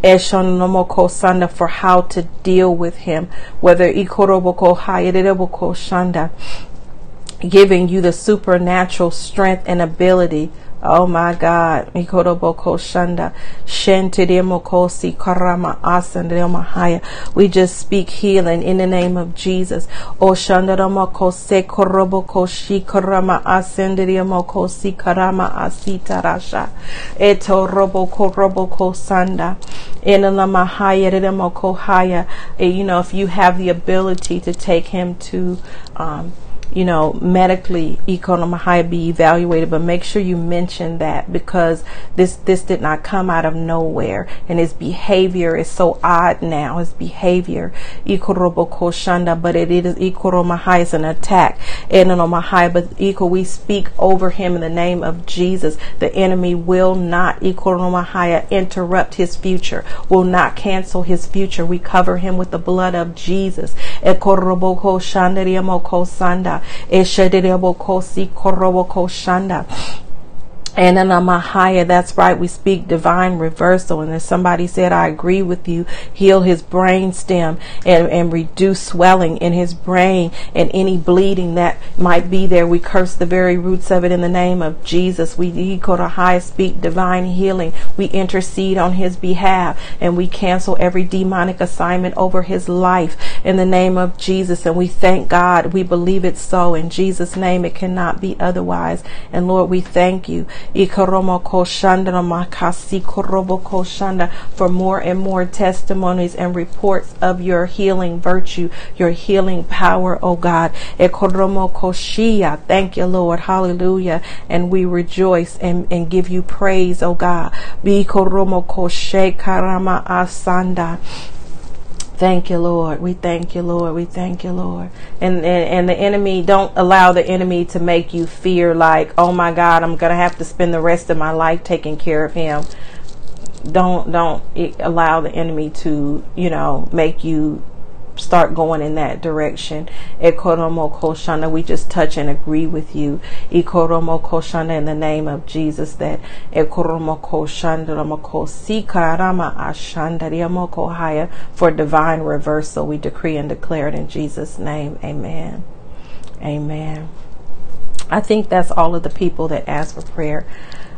Sanda for how to deal with him, whether Ikoroboko Shanda giving you the supernatural strength and ability Oh my God. Ikoroboko shanda. Shentidemoko si karama asandemahaya. We just speak healing in the name of Jesus. O shandaramoko se koroboko shi karama asandemoko si karama asitarasha. Eto roboko roboko sanda. In the lamahaya demoko haya. You know, if you have the ability to take him to um, you know, medically economahaya be evaluated, but make sure you mention that because this this did not come out of nowhere, and his behavior is so odd now. His behavior, shanda, but it is economahaya is an attack, economahaya. But eco, we speak over him in the name of Jesus. The enemy will not economahaya interrupt his future, will not cancel his future. We cover him with the blood of Jesus. koroboko shanda. And in Mahaya, that's right, we speak divine reversal. And as somebody said, I agree with you, heal his brain stem and, and reduce swelling in his brain and any bleeding that might be there. We curse the very roots of it in the name of Jesus. We high speak divine healing. We intercede on his behalf and we cancel every demonic assignment over his life in the name of Jesus. And we thank God. We believe it so. In Jesus' name, it cannot be otherwise. And Lord, we thank you for more and more testimonies and reports of your healing virtue, your healing power, O God. Thank you, Lord. Hallelujah. And we rejoice and, and give you praise, O God. Thank you, Lord. We thank you, Lord. We thank you, Lord. And, and and the enemy don't allow the enemy to make you fear like, oh my God, I'm gonna have to spend the rest of my life taking care of him. Don't don't allow the enemy to you know make you start going in that direction. Ekoromo koshana, we just touch and agree with you. Ekoromo koshana in the name of Jesus that ekoromo koshandarama kosikarama ashandariamo kohaya for divine reversal. We decree and declare it in Jesus' name. Amen. Amen. I think that's all of the people that asked for prayer.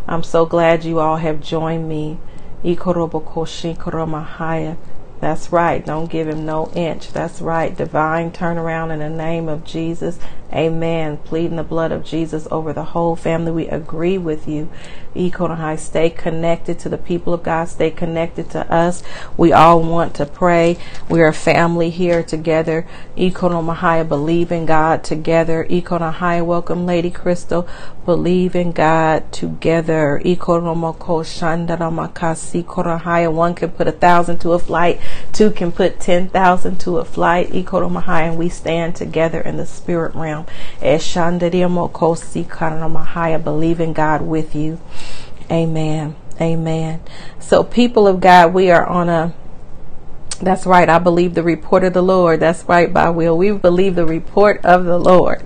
I'm so glad you all have joined me. Ikorobo koshikoromahaya. That's right. Don't give him no inch. That's right. Divine turnaround in the name of Jesus. Amen. Pleading the blood of Jesus over the whole family. We agree with you. High, stay connected to the people of God. Stay connected to us. We all want to pray. We are a family here together. High, believe in God together. High, welcome Lady Crystal. Believe in God together. One can put a thousand to a flight. Two can put ten thousand to a flight. And we stand together in the spirit realm. As Shandariamokos, believe in God with you. Amen. Amen. So, people of God, we are on a that's right. I believe the report of the Lord. That's right, by will. We believe the report of the Lord.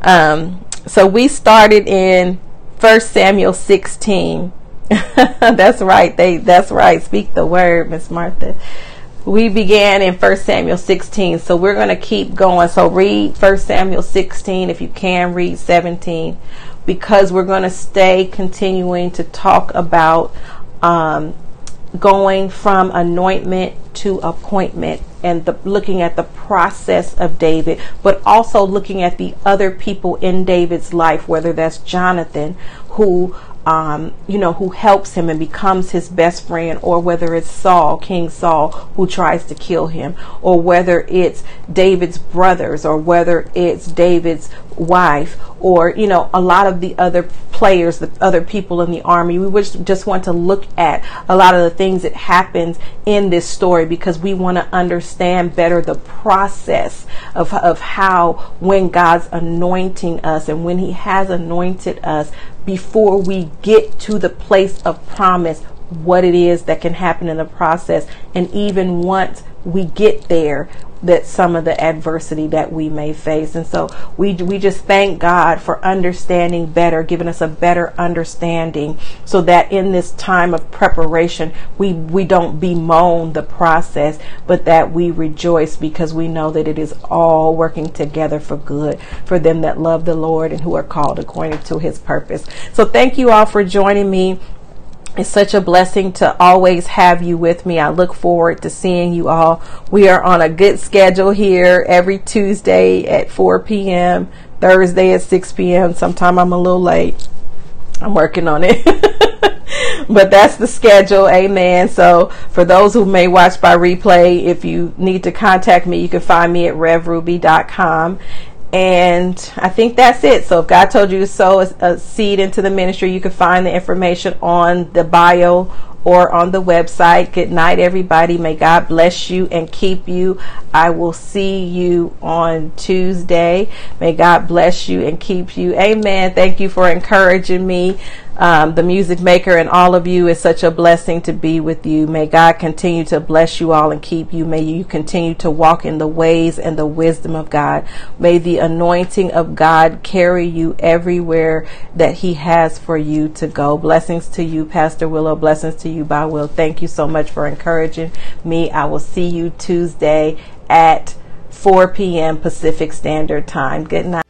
Um, so we started in First Samuel 16. <laughs> that's right. They. That's right. Speak the word, Miss Martha. We began in First Samuel 16, so we're going to keep going. So read First Samuel 16 if you can. Read 17 because we're going to stay continuing to talk about um, going from anointment to appointment and the, looking at the process of David, but also looking at the other people in David's life, whether that's Jonathan, who um, you know, who helps him and becomes his best friend, or whether it's Saul, King Saul, who tries to kill him, or whether it's David's brothers, or whether it's David's wife, or, you know, a lot of the other players, the other people in the army. We just want to look at a lot of the things that happens in this story because we want to understand better the process of, of how when God's anointing us and when he has anointed us, before we get to the place of promise what it is that can happen in the process. And even once we get there, that some of the adversity that we may face. And so we we just thank God for understanding better, giving us a better understanding so that in this time of preparation, we we don't bemoan the process, but that we rejoice because we know that it is all working together for good for them that love the Lord and who are called according to his purpose. So thank you all for joining me it's such a blessing to always have you with me. I look forward to seeing you all. We are on a good schedule here every Tuesday at 4 p.m., Thursday at 6 p.m. Sometime I'm a little late. I'm working on it. <laughs> but that's the schedule. Amen. So for those who may watch by replay, if you need to contact me, you can find me at revruby.com and I think that's it. So if God told you to sow a, a, seed into the ministry, you can find the information on the bio or on the website. Good night, everybody. May God bless you and keep you. I will see you on Tuesday. May God bless you and keep you. Amen. Thank you for encouraging me um, the music maker, and all of you. It's such a blessing to be with you. May God continue to bless you all and keep you. May you continue to walk in the ways and the wisdom of God. May the anointing of God carry you everywhere that He has for you to go. Blessings to you, Pastor Willow. Blessings to you, by Will. Thank you so much for encouraging me. I will see you Tuesday at 4 p.m. Pacific Standard Time. Good night.